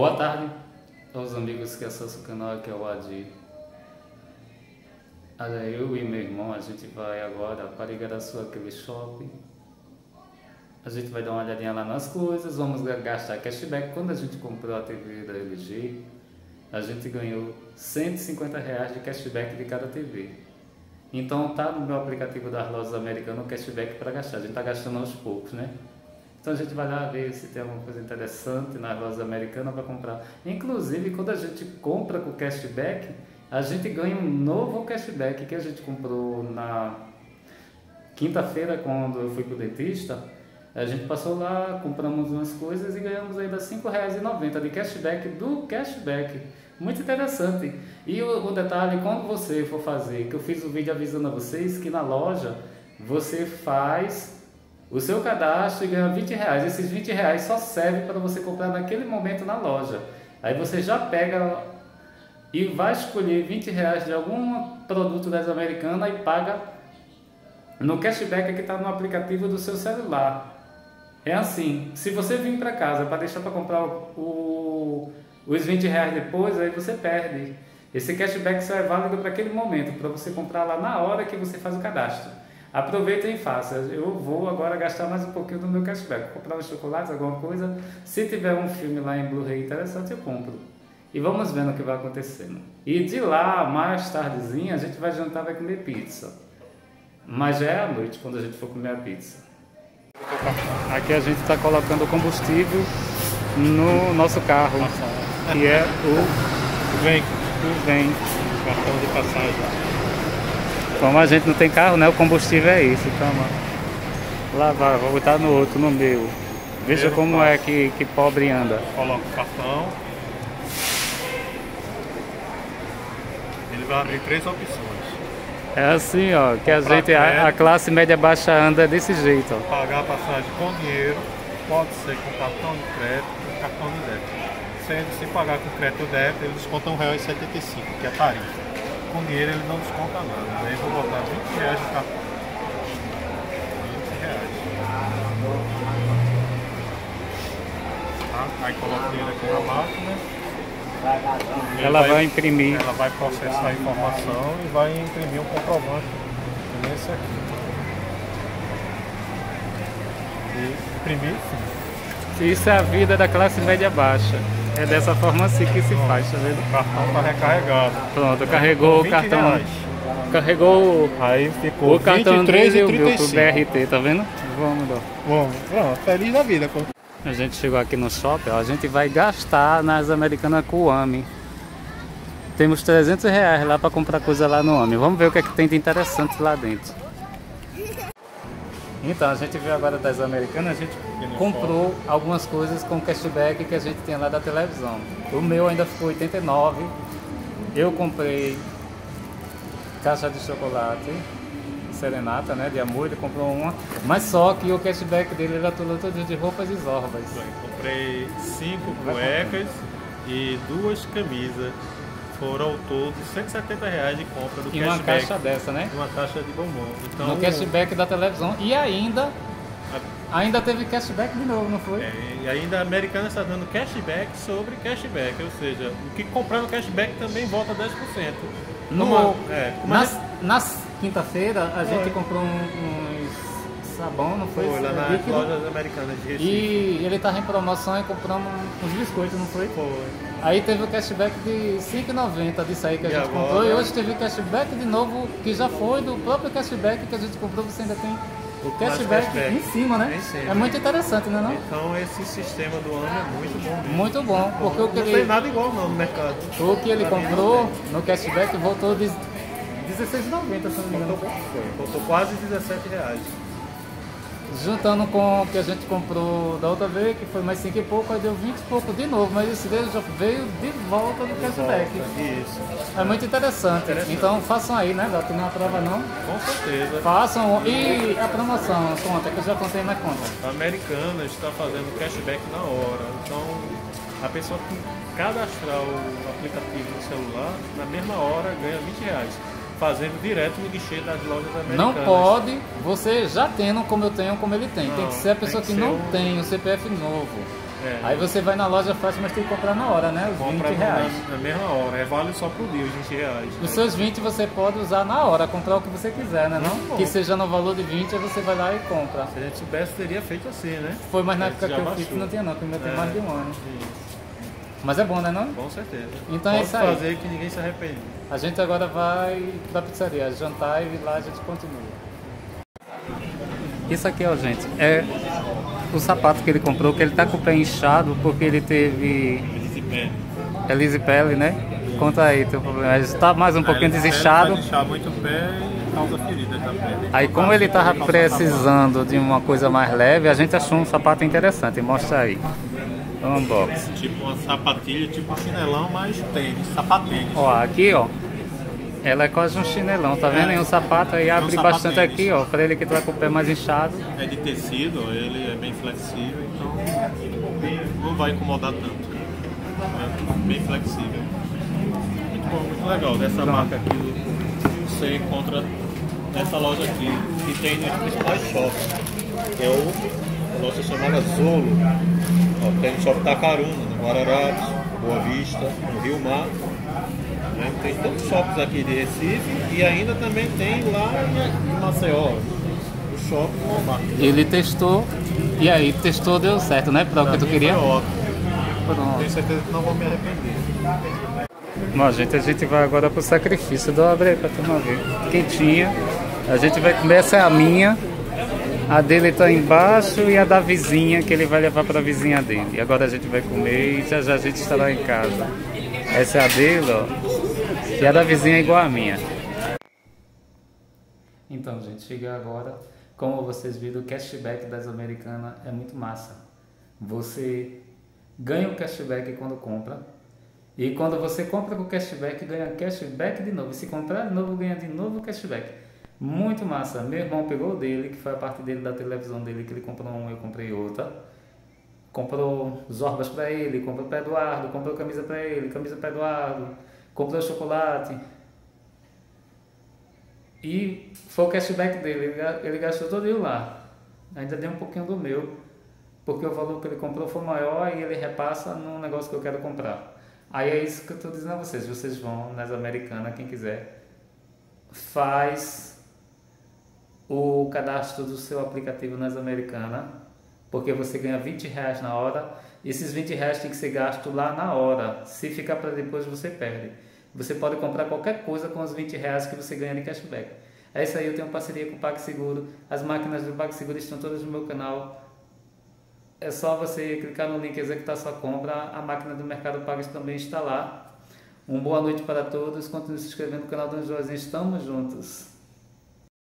Boa tarde aos amigos que acessam o canal, que é o Adi. Olha, eu e meu irmão, a gente vai agora para Igaraçu, aquele shopping. A gente vai dar uma olhadinha lá nas coisas, vamos gastar cashback. Quando a gente comprou a TV da LG, a gente ganhou 150 reais de cashback de cada TV. Então tá no meu aplicativo das lojas americanas o cashback para gastar. A gente está gastando aos poucos, né? Então a gente vai lá ver se tem alguma coisa interessante nas lojas americanas para comprar. Inclusive, quando a gente compra com cashback, a gente ganha um novo cashback que a gente comprou na quinta-feira quando eu fui para o dentista. A gente passou lá, compramos umas coisas e ganhamos ainda R$ 5,90 de cashback do cashback. Muito interessante. E o, o, detalhe, quando você for fazer, que eu fiz o um vídeo avisando a vocês que na loja você faz o seu cadastro e ganha 20 reais. Esses 20 reais só servem para você comprar naquele momento na loja. Aí você já pega e vai escolher 20 reais de algum produto das americanas e paga no cashback que está no aplicativo do seu celular. É assim, se você vir para casa para deixar para comprar o, os 20 reais depois, aí você perde. Esse cashback só é válido para aquele momento, para você comprar lá na hora que você faz o cadastro. Aproveita e faça. Eu vou agora gastar mais um pouquinho do meu cashback. Comprar uns chocolates, alguma coisa. Se tiver um filme lá em Blu-ray interessante, eu compro. E vamos vendo o que vai acontecendo. E de lá, mais tardezinha, a gente vai jantar, vai comer pizza. Mas já é à noite quando a gente for comer a pizza. Aqui a gente está colocando combustível no nosso carro, que é o Vem. O Vem. Cartão de passagem. Como a gente não tem carro, né? O combustível é isso. Então, lá vai, vou botar no outro, no meu. Veja Primeiro como passo. é que, que pobre anda. Coloca o cartão. Ele vai abrir três opções. É assim, ó, que a gente, a, a, classe média baixa anda desse jeito, ó. Pagar a passagem com dinheiro, pode ser com cartão de crédito ou cartão de débito. Sendo, se pagar com crédito ou débito, eles descontam R$1,75, que é a tarifa com dinheiro ele não desconta nada. Aí vou botar 20 reais de cartão. 20 reais. Tá? Aí coloca o dinheiro aqui na máquina. Ela vai, vai, imprimir. Ela vai processar a informação e vai imprimir um comprovante nesse aqui. E imprimir sim. Isso é a vida da classe média baixa. É dessa forma assim que se faz, tá vendo? O cartão está recarregado. Pronto, carregou o cartão. Reais. Carregou Aí ficou o cartão 23 e 35. BRT, tá vendo? Vamos, Dó. Vamos, pronto, feliz da vida. Pô. A gente chegou aqui no shopping, ó, a gente vai gastar nas americanas com o AMI. Temos 300 reais lá para comprar coisa lá no AMI. Vamos ver o que, é que tem de interessante lá dentro. Então, a gente viu agora das americanas, a gente comprou algumas coisas com cashback que a gente tinha lá da televisão. O meu ainda ficou 89. Eu comprei caixa de chocolate, serenata, né, de amor, ele comprou uma. Mas só que o cashback dele era tudo, tudo de roupas e zorbas. Comprei cinco cuecas e duas camisas foram ao todo 170 reais de compra do e cashback. Uma caixa dessa, né? Uma caixa de bombom. Então, no cashback da televisão. E ainda, ainda teve cashback de novo, não foi? É, e ainda a Americana está dando cashback sobre cashback. Ou seja, o que comprar no cashback também volta 10%. No, uma, é, nas, gente... nas quinta-feira a gente comprou um, uns sabão, não foi? Foi lá nas líquido. lojas americanas de Recife. E ele estava em promoção e compramos uns biscoitos, não foi? Foi. Aí teve o cashback de 5,90 disso aí que a e gente agora? comprou. E hoje teve o cashback de novo, que já foi do próprio cashback que a gente comprou, você ainda tem o cashback, cashback, em cima, né? Em cima. É muito interessante, né não? Então esse sistema do ano é muito bom mesmo. Muito bom, porque o que não ele... tem nada igual não no mercado. O que ele comprou no cashback voltou de 16,90 se não me engano. Voltou, voltou quase 17 reais juntando com o que a gente comprou da outra vez, que foi mais 5 e pouco, aí deu 20 e pouco de novo, mas esse dele já veio de volta do cashback. Isso. É muito interessante. interessante. Então façam aí, né? Que não aprova não. Com certeza. Façam. E a promoção, conta, que eu já contei mais conta. A Americana está fazendo cashback na hora. Então a pessoa que cadastrar o aplicativo no celular, na mesma hora ganha 20 reais fazendo direto no guichê das lojas americanas. Não pode, você já tendo como eu tenho, como ele tem. Não, tem que ser a pessoa que, que não um... tem o CPF novo. É. Aí você vai na loja fácil, mas tem que comprar na hora, né? Os Compra 20 reais. Na, na, mesma hora, é vale só pro dia os 20 reais. Os seus 20 você pode usar na hora, comprar o que você quiser, né? Não? não? Que seja no valor de 20, aí você vai lá e compra. Se a gente soubesse, teria feito assim, né? Foi, mas na época que eu baixou. fiz não tinha não, porque ainda tem é. mais de um ano. Mas é bom, né não? Com certeza. Então é Pode é isso aí. fazer que ninguém se arrepende. A gente agora vai pra pizzaria, jantar e lá a gente continua. Isso aqui, ó, gente, é o sapato que ele comprou, que ele tá com o pé inchado porque ele teve. Elisipele, né? Conta aí teu problema. Ele está mais um pouquinho desinchado. inchar muito o pé e causa feridas da pele. Aí como ele tava precisando de uma coisa mais leve, a gente achou um sapato interessante. Mostra aí. Unbox. Tipo uma sapatilha, tipo um chinelão, mas tênis, sapatênis. Ó, aqui ó, ela é quase um chinelão, tá vendo? É. E um sapato aí abre um bastante aqui, ó, pra ele que tá com o pé mais inchado. É de tecido, ele é bem flexível, então não vai incomodar tanto. É bem flexível. Muito bom, muito legal. Dessa Pronto. marca aqui você encontra nessa loja aqui, que tem nos principais shoppings, é o, a loja chamada Zolo. Ó, tem no shopping Tacaruna, no Guararapes, Boa Vista, no Rio Mar né? Tem tantos shoppings aqui de Recife e ainda também tem lá em Maceió, o shopping Walmart. Ele testou e aí testou, deu certo, né? Para o que tu queria? Foi ótimo. Pronto. Tenho certeza que não vou me arrepender. Bom, gente, a gente vai agora pro sacrifício. Dobre aí pra turma ver. Quentinha. A gente vai comer, essa é a minha. A dele tá embaixo e a da vizinha que ele vai levar para a vizinha dele. E agora a gente vai comer e já já a gente estará em casa. Essa é a dele, ó. E a da vizinha é igual a minha. Então, gente, chega agora. Como vocês viram, o cashback das americanas é muito massa. Você ganha o cashback quando compra. E quando você compra com cashback, ganha cashback de novo. E se comprar de novo, ganha de novo cashback. Muito massa. Meu irmão pegou o dele, que foi a parte dele da televisão dele, que ele comprou um, eu comprei outra. Comprou zorbas para ele, comprou para Eduardo, comprou camisa para ele, camisa para Eduardo comprou chocolate. E foi o cashback dele, ele gastou todo lá. Ainda deu um pouquinho do meu, porque o valor que ele comprou foi maior e ele repassa no negócio que eu quero comprar. Aí é isso que eu estou dizendo a vocês, vocês vão nas americanas, quem quiser, faz o cadastro do seu aplicativo nas americanas, porque você ganha 20 reais na hora esses 20 reais tem que ser gasto lá na hora. Se ficar para depois, você perde. Você pode comprar qualquer coisa com os 20 reais que você ganha de cashback. É isso aí, eu tenho parceria com o PagSeguro. As máquinas do PagSeguro estão todas no meu canal. É só você clicar no link executar sua compra. A máquina do Mercado Pago também está lá. Uma boa noite para todos. Continue se inscrevendo no canal do Joazinho. Estamos juntos.